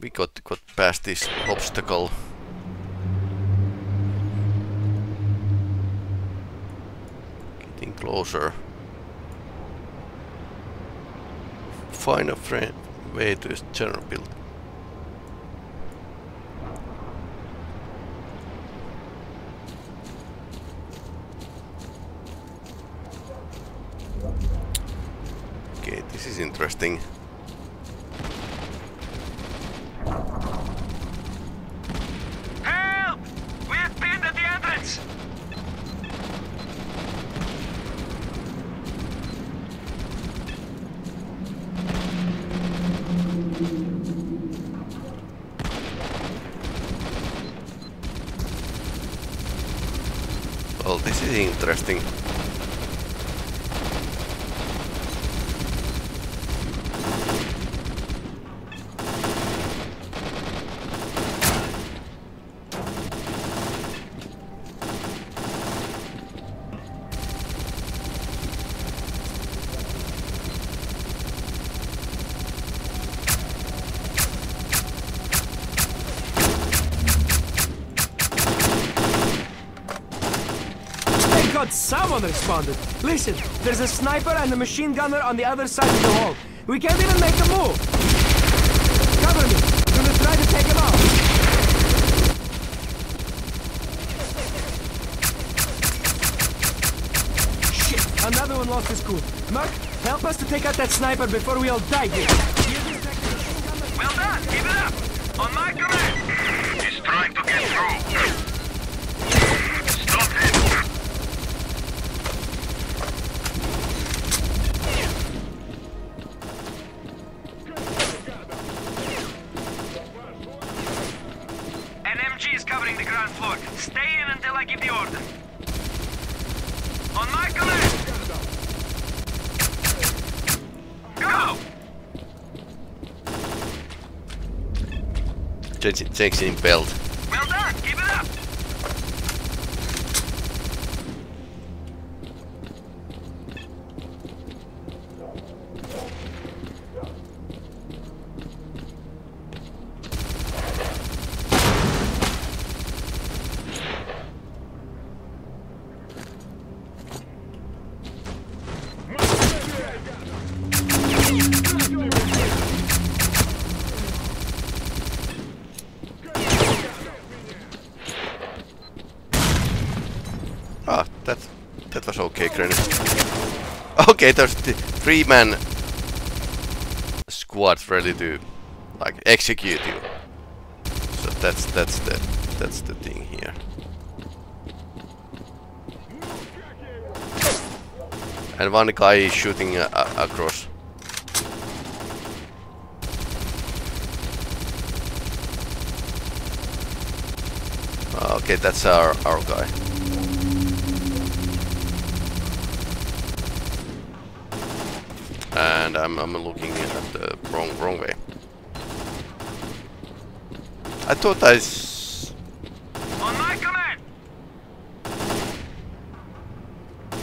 we got got past this obstacle. Getting closer. Find a friend way to this general build. Okay, this is interesting. Help! We have pinned at the entrance! Well, this is interesting. Thank God someone Listen, there's a sniper and a machine gunner on the other side of the wall. We can't even make a move. Cover me. I'm gonna try to take him out. Shit, another one lost his cool. Mark, help us to take out that sniper before we all die here. 16 belt. Okay, there's the three-man squad ready to like execute you. So that's that's the that's the thing here. And one guy is shooting uh, across. Ah, Okay, that's our our guy. and I'm, I'm looking at the wrong wrong way. I thought I s- On my command!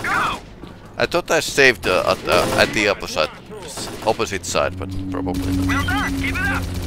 Go! I thought I saved uh, at the at the opposite opposite side, but probably not. Well done! Keep it up!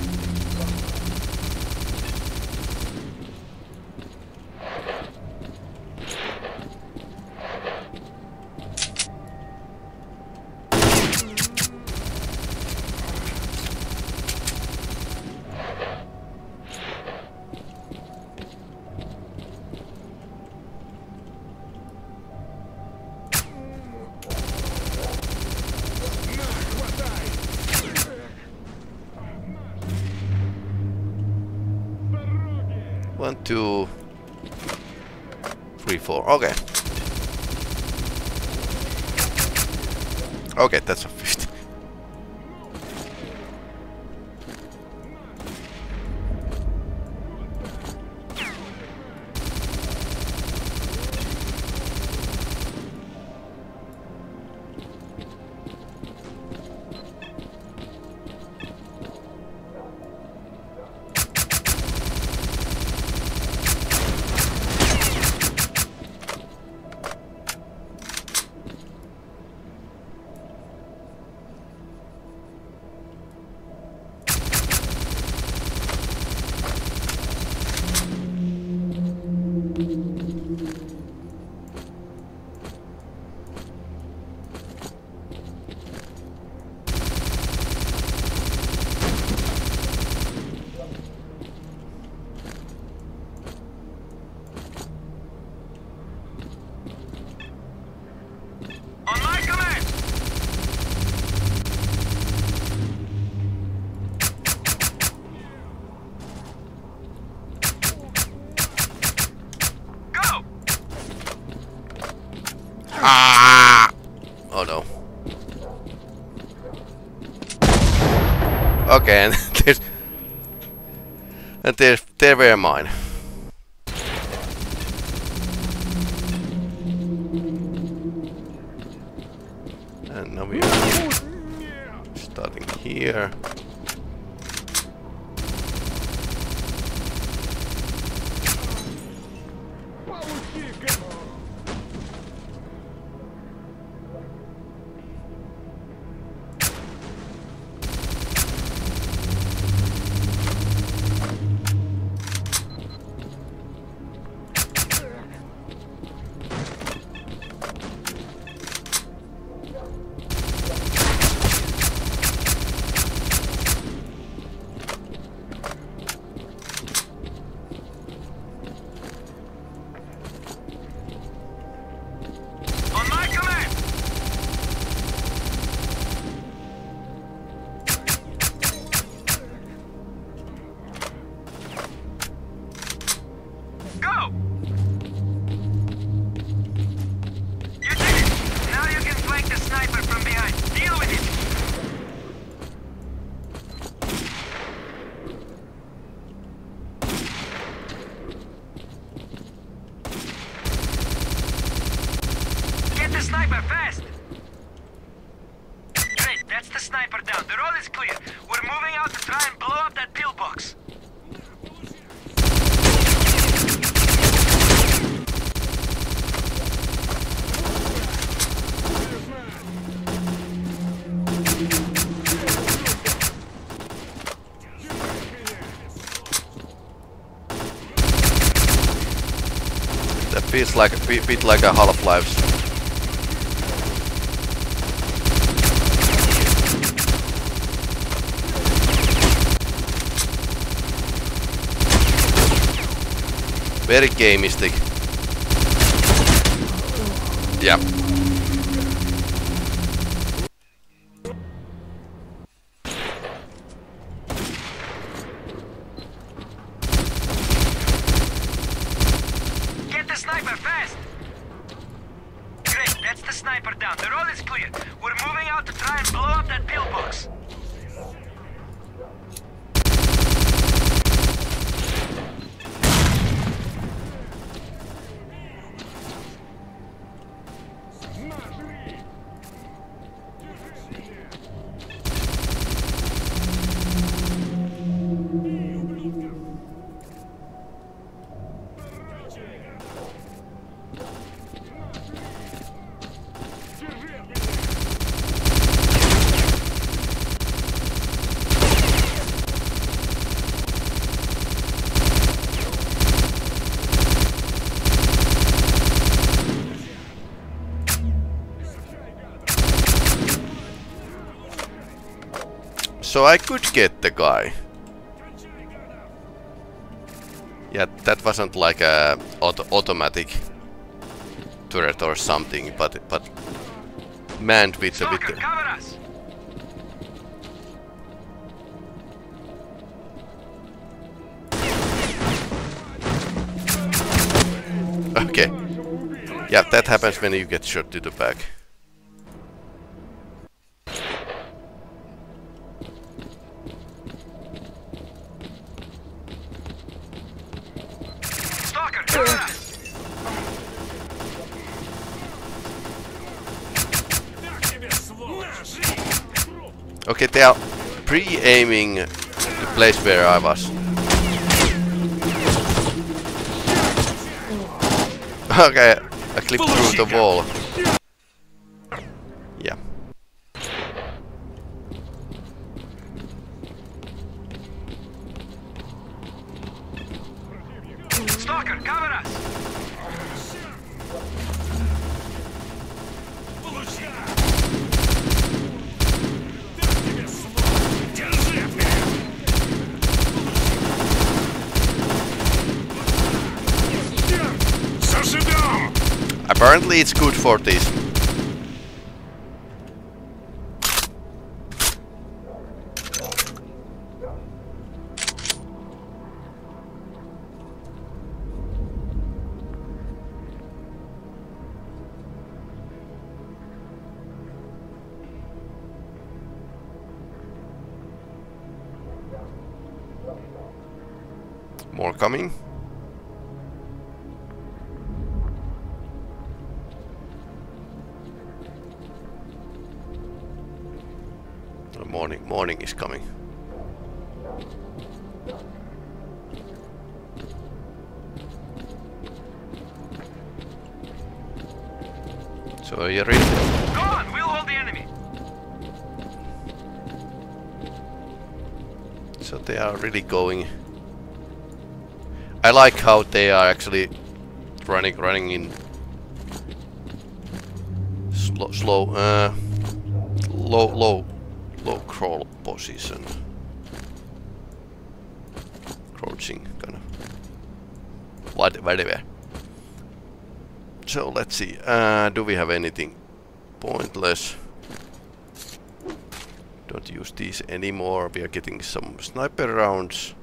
Three, four. Okay. Okay, that's a 50. Okay, and there's... And there, there were mine. That feels like a bit, bit like a Half-Life. Very gamistic. Yep. So I could get the guy. Yeah, that wasn't like a auto automatic turret or something, but but manned with a Stalker, cover us! Okay. Yeah, that happens when you get shot to the back. Pre-aiming the place where I was. Okay, I clipped through the wall. It's good for this. Morning, is coming. So are you ready? Go on, we'll hold the enemy. So they are really going. I like how they are actually running, running in slow, slow, uh, low, low, low crawl position, crouching kind of. What, whatever. So let's see. Uh, do we have anything pointless? Don't use these anymore. We are getting some sniper rounds.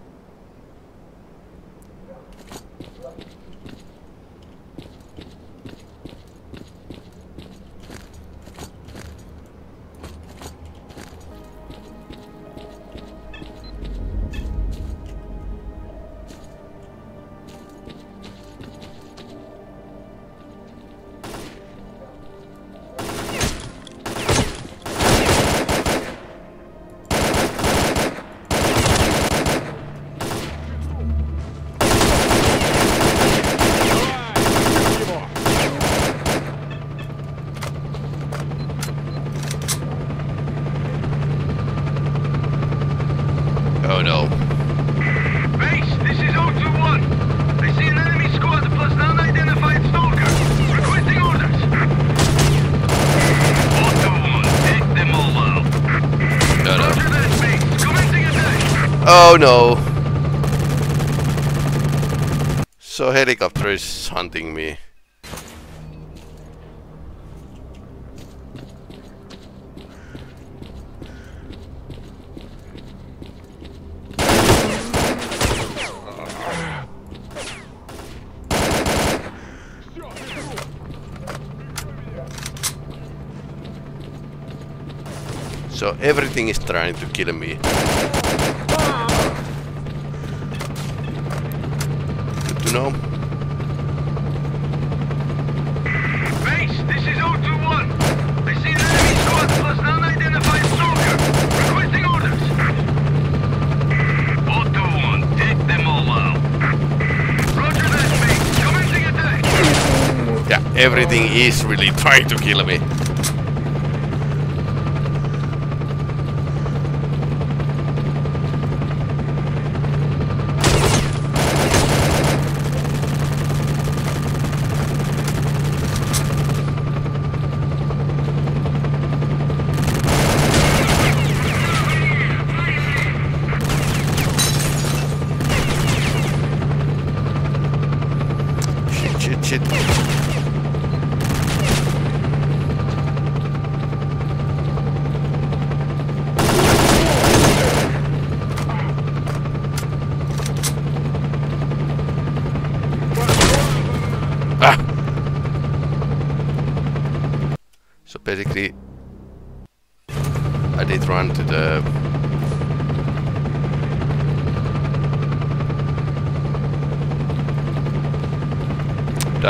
No. So helicopter is hunting me. So everything is trying to kill me. Know. Base, this is 021. I see an enemy squad plus an unidentified stalker. Requesting orders. 021, take them all out. Roger that, base. Commencing attack. Yeah, everything is really trying to kill me. Shit, shit, shit. Ah! So basically, I did run to the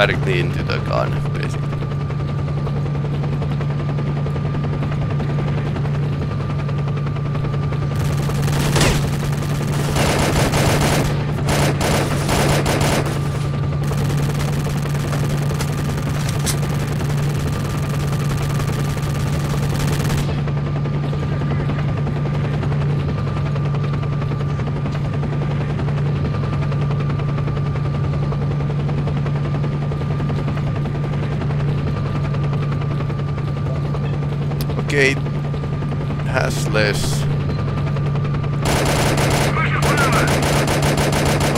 directly into the gun, Okay, has less.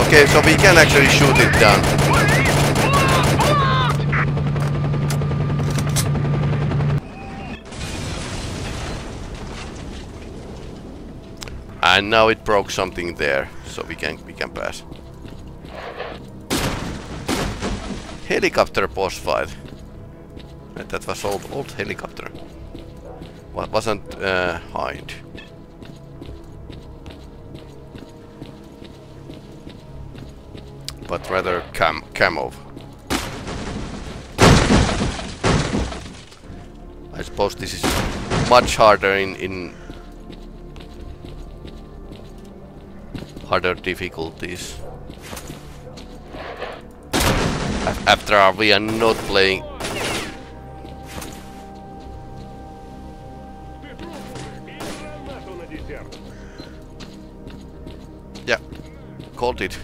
Okay, so we can actually shoot it down. And now it broke something there, so we can we can pass. Helicopter boss fight. That was old old helicopter. Wa- wasn't uh, Hind. but rather cam camo. I suppose this is much harder in, in harder difficulties. After all, we are not playing Yeah. Called it.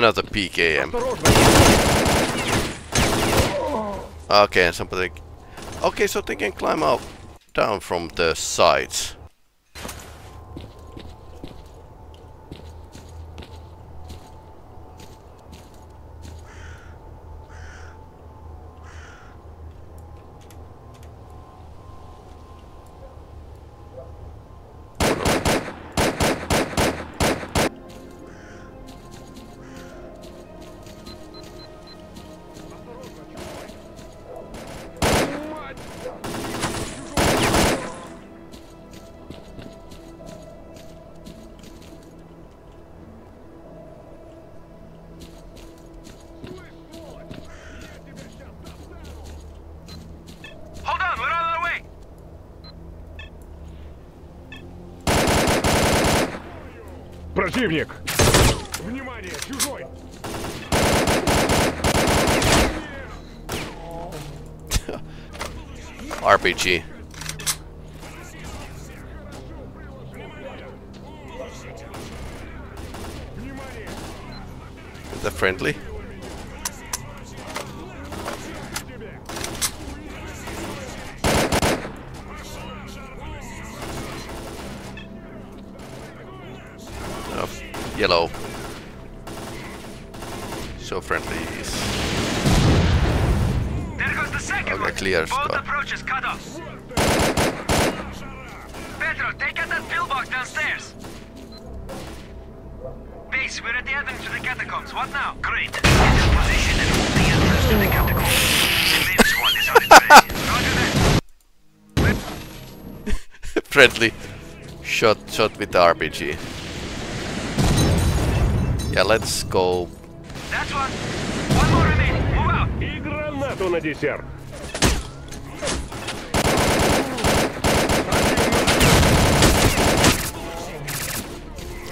Another PKM. Okay, and somebody. Okay, so they can climb up down from the sides. Противник! Внимание, чужой! RPG. The friendly. So There goes the second Okay, clear, Both Scott. approaches cut off. Pedro, take out that pillbox downstairs. Base, we're at the entrance to the catacombs. What now? Great. Get in position and hold the entrance to the catacombs. The main squad is on its way. Roger that. friendly shot shot with the RPG. Yeah, let's go. That's. One more remaining. Move out. И гранату на десерт!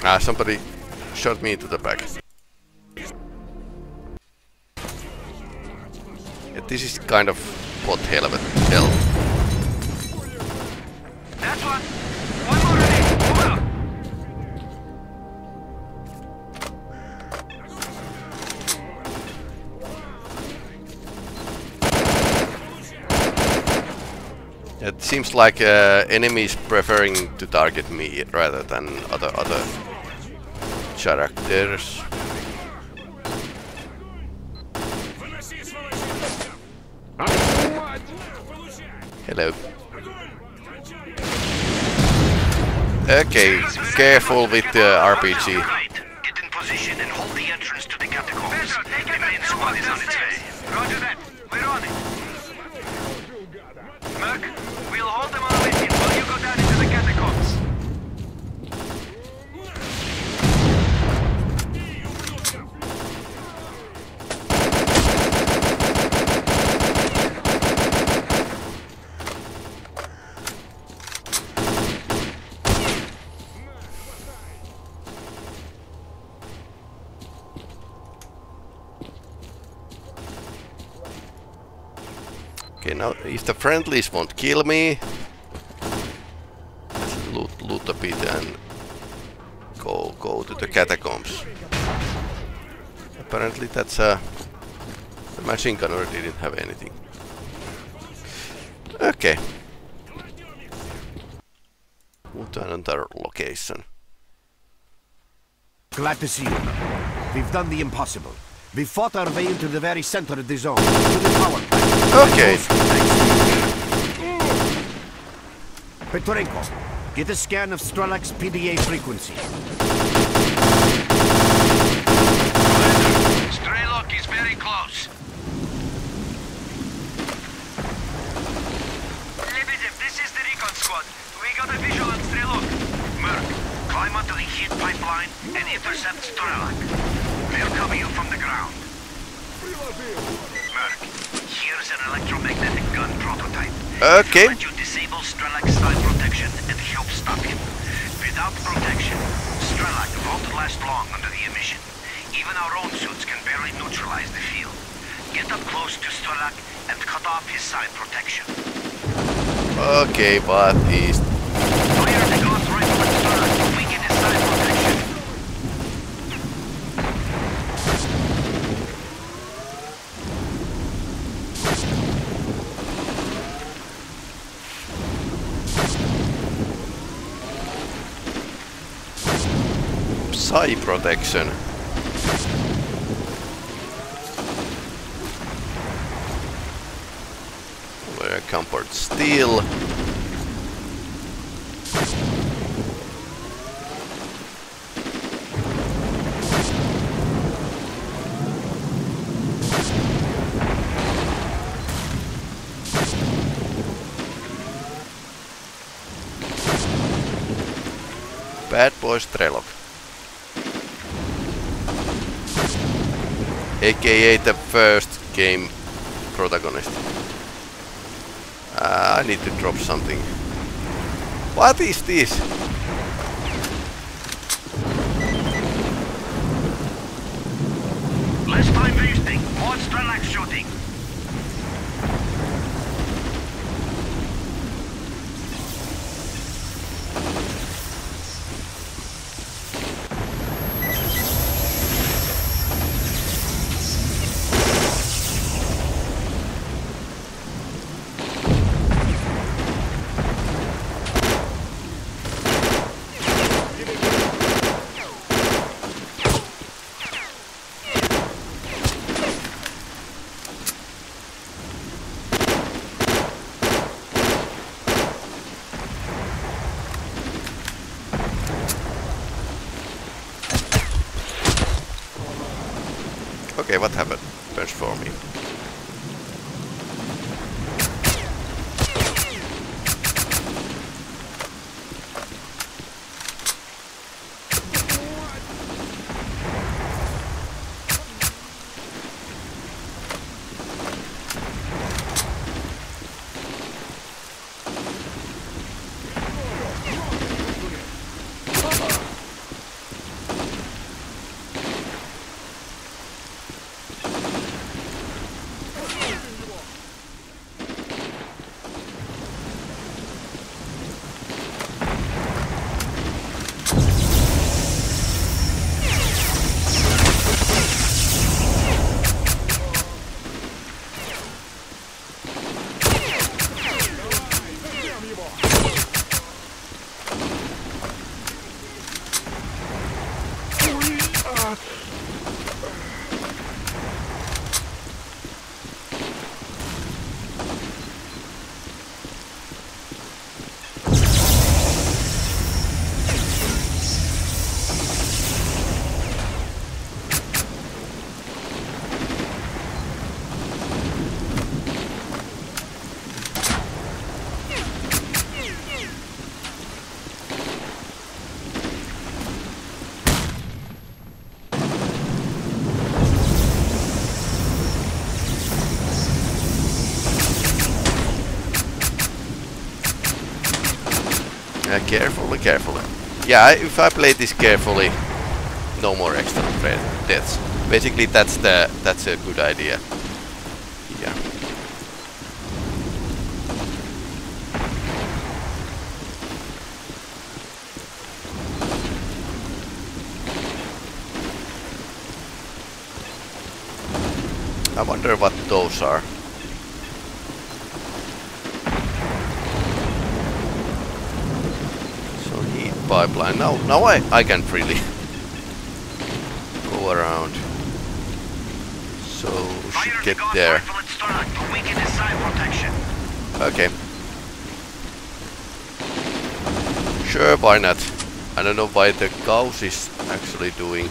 Ah, somebody shot me into the back. Yeah, this is kind of what helmet hell. It seems like uh, enemies preferring to target me rather than other other characters. Hello. Okay, careful with the RPG. Right. Get in position and hold the entrance to the catacombs. the main squad is on its way. Roger that. We're on it. Merc, we'll hold them on the way while you go down into the catacombs. Okay, now if the friendlies won't kill me, let's loot, loot a bit and go go to the catacombs. Apparently that's a... the machine gunner didn't have anything. Okay. Move to another location. Glad to see you. We've done the impossible. We fought our way into the very center of the zone, to the power plant. Okay. Petrenko, get a scan of Strelok's PDA frequency. Strelok is very close. Lebedev, this is the recon squad. We got a visual on Strelok. Merc, climb onto the heat pipeline and intercept Strelok. They'll cover you from the ground. Merc, here's an electromagnetic gun prototype. Okay. Let you disable Strelok's psi protection and help stop him. Without protection, Strelok won't last long under the emission. Even our own suits can barely neutralize the field. Get up close to Strelok and cut off his psi protection. Okay, is... Fire the Gauss rifle at Strelok. Weaken his psi protection. Psi protection? Where comfort steel. Bad Boy Strelok. AKA the first game protagonist. Uh, I need to drop something. What is this? Less time wasting. More Strelok shooting. Carefully, carefully. Yeah, if I play this carefully, no more extra deaths. Basically, that's the that's a good idea. Yeah. I wonder what those are. So heat pipeline. Now, now I, I can freely go around. So we should get there. rifle at Strelok to weaken his psi protection. Okay. Sure, why not? I don't know why the Gauss is actually doing.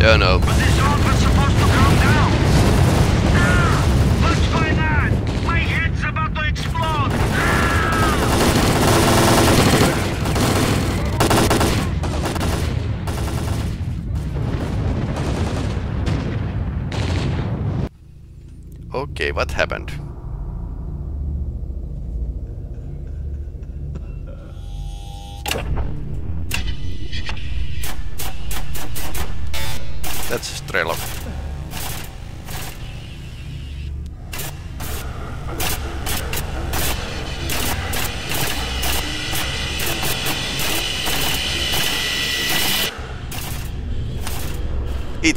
Yeah, no. But this all was supposed to calm down. Ah! On? My head's about to explode. Okay, what happened?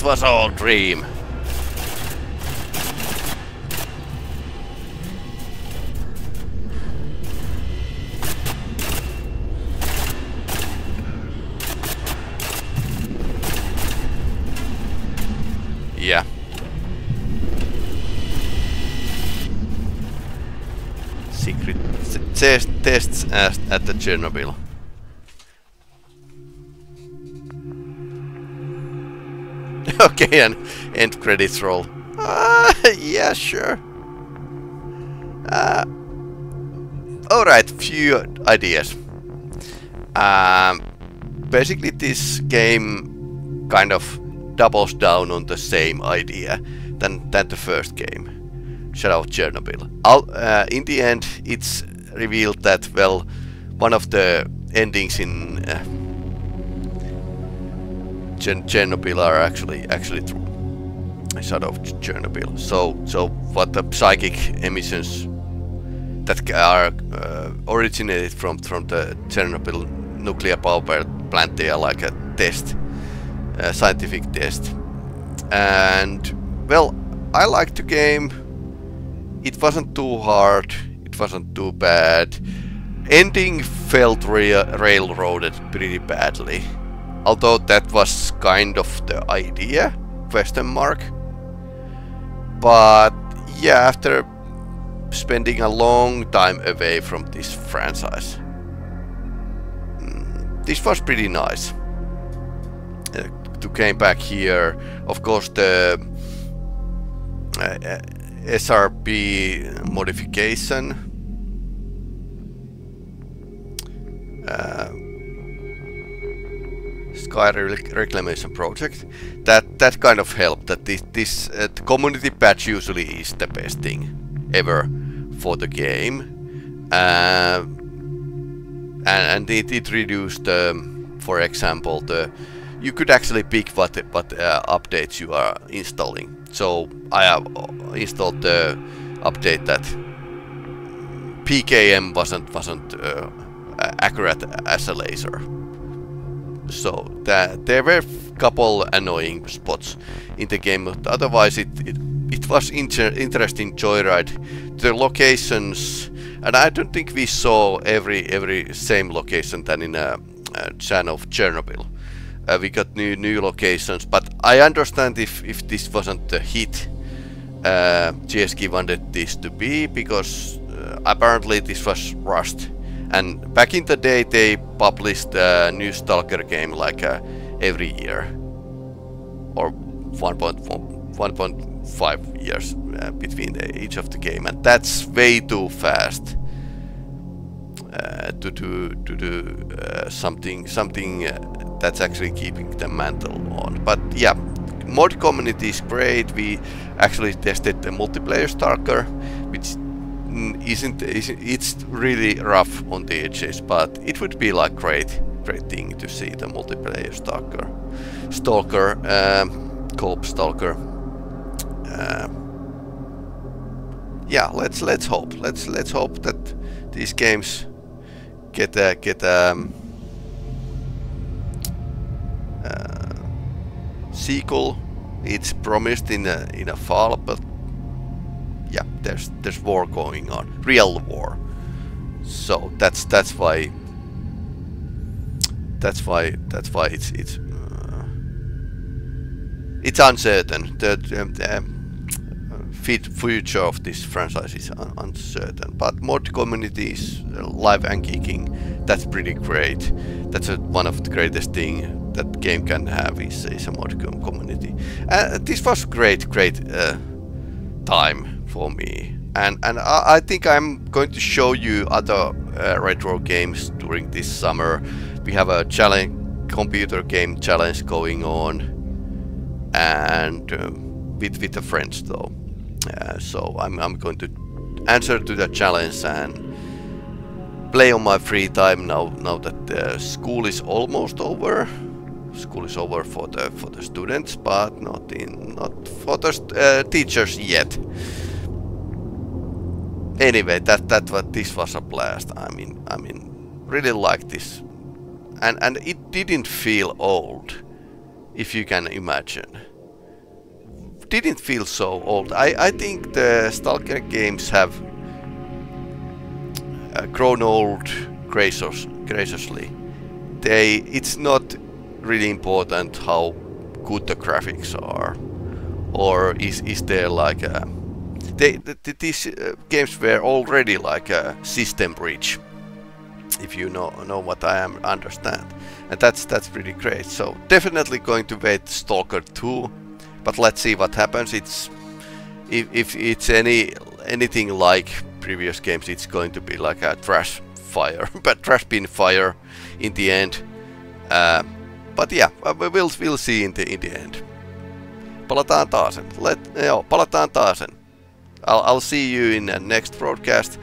It was all dream. Yeah. Secret tests at the Chernobyl. okay, and end credits roll. Uh, yeah, sure. Uh, Alright, few ideas. Um, basically, this game kind of doubles down on the same idea than, than the first game, Shadow of Chernobyl. Uh, in the end, it's revealed that, well, one of the endings in uh, Chen- Chernobyl are actually actually true. Shadow of Ch- Chernobyl. So, so what the psychic emissions that are uh, originated from from the Chernobyl nuclear power plant, they are like a test a scientific test. And well, I liked the game. It wasn't too hard. It wasn't too bad. Ending felt railroaded pretty badly. Although that was kind of the idea, question mark. But yeah, after spending a long time away from this franchise, mm, this was pretty nice uh, to came back here. Of course, the uh, uh, SRP modification. Uh, Sky Rec- Reclamation Project. That that kind of helped. That this this uh, community patch usually is the best thing ever for the game, Uh, and, and it, it reduced, um, for example, the you could actually pick what what uh, updates you are installing. So I have uh, installed the update that PKM wasn't wasn't uh, accurate as a laser. So that there were a couple annoying spots in the game, but otherwise it it, it was inter interesting joyride. The locations, and I don't think we saw every every same location than in a, a Chan of Chernobyl. Uh, we got new new locations, but I understand if if this wasn't the hit uh, GSC wanted this to be because uh, apparently this was rushed. And back in the day, they published a new Stalker game like uh, every year, or 1.5 years uh, between each of the game, and that's way too fast uh, to do to do uh, something something uh, that's actually keeping the mantle on. But yeah, mod community is great. We actually tested the multiplayer Stalker, which isn't, isn't it's really rough on the edges, but it would be like great great thing to see the multiplayer Stalker, Stalker, um, co-op Stalker. Um, yeah, let's let's hope. Let's let's hope that these games get a get um, uh, sequel. It's promised in a in a fall, but yeah, there's there's war going on, real war. So that's that's why that's why that's why it's it's uh, it's uncertain. The, um, the um, future of this franchise is un uncertain. But mod communities, uh, live and kicking, that's pretty great. That's a, one of the greatest thing that game can have is, is a mod community. Uh, this was great, great uh, time for me. And and I, I, think I'm going to show you other uh, retro games during this summer. We have a challenge computer game challenge going on. And um, with with the friends though. Uh, so I'm, I'm going to answer to the challenge and play on my free time now now that the school is almost over. School is over for the for the students but not in not for the uh, teachers yet anyway that that what this was a blast. I mean i mean really like this. And and it didn't feel old if you can imagine. Didn't feel so old. I, I think the Stalker games have uh, grown old gracious, graciously. They it's not really important how good the graphics are or is is there like a they th these uh, games were already like a system breach, if you know know what I am understand. And that's that's pretty great. So definitely going to wait Stalker 2, but let's see what happens. It's if, if it's any anything like previous games, it's going to be like a trash fire, but trash bin fire in the end. Uh, but yeah, uh, we'll we'll see in the in the end. Palataan taasen. Let, joo, palataan taasen. I'll, I'll see you in the next broadcast.